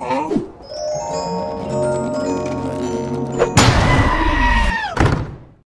Huh?